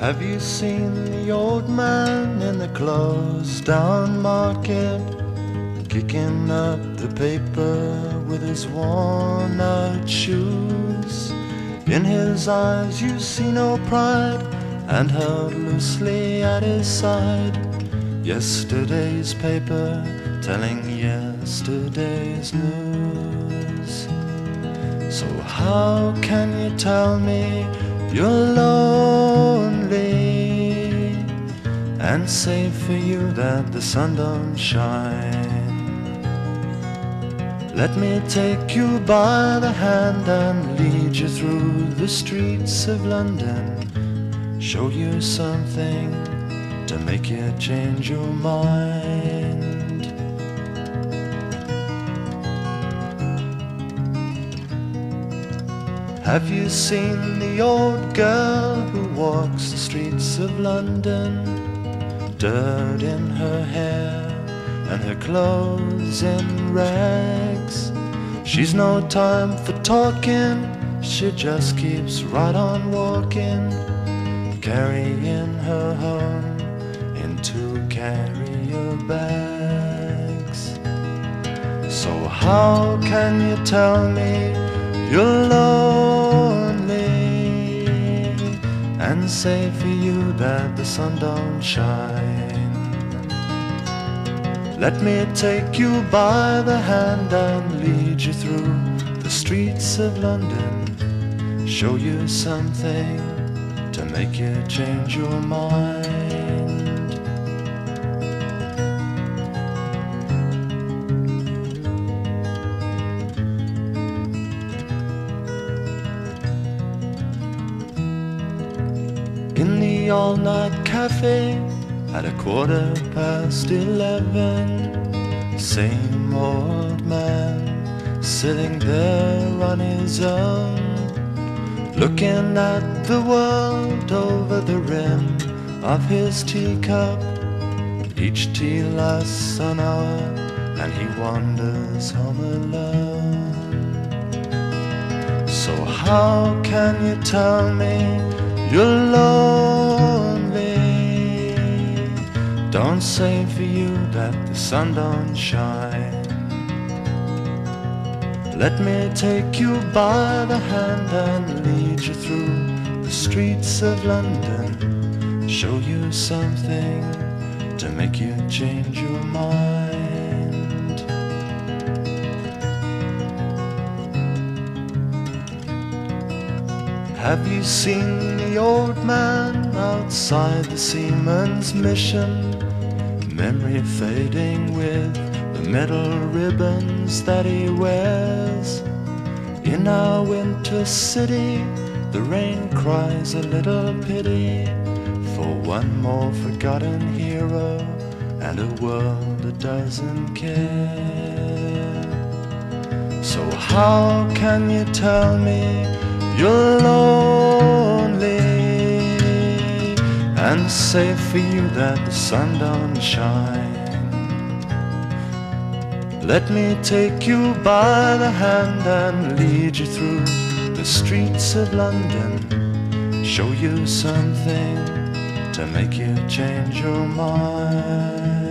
Have you seen the old man in the closed down market? Kicking up the paper with his worn out shoes. In his eyes you see no pride, and held loosely at his side. Yesterday's paper telling yesterday's news. So how can you tell me you're lonely and say for you that the sun don't shine? Let me take you by the hand and lead you through the streets of London. Show you something to make you change your mind. Have you seen the old girl who walks the streets of London? Dirt in her hair and her clothes in rags. She's no time for talking, she just keeps right on walking, carrying her home in two carrier bags. So, how can you tell me you're lonely and say for you that the sun don't shine? Let me take you by the hand and lead you through the streets of London. Show you something to make you change your mind. All night cafe at a quarter past eleven. Same old man sitting there on his own, looking at the world over the rim of his teacup. Each tea lasts an hour, and he wanders home alone. So, how can you tell me you're lonely? Don't say for you that the sun don't shine. Let me take you by the hand and lead you through the streets of London. Show you something to make you change your mind. Have you seen the old man outside the seaman's mission? Memory fading with the medal ribbons that he wears. In our winter city, the rain cries a little pity for one more forgotten hero and a world that doesn't care. So, how can you tell me you're say for you that the sun don't shine? Let me take you by the hand and lead you through the streets of London. Show you something to make you change your mind.